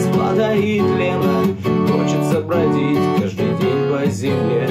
нас благодарит Лена Хочется бродить каждый день по земле.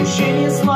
ощущение слабости.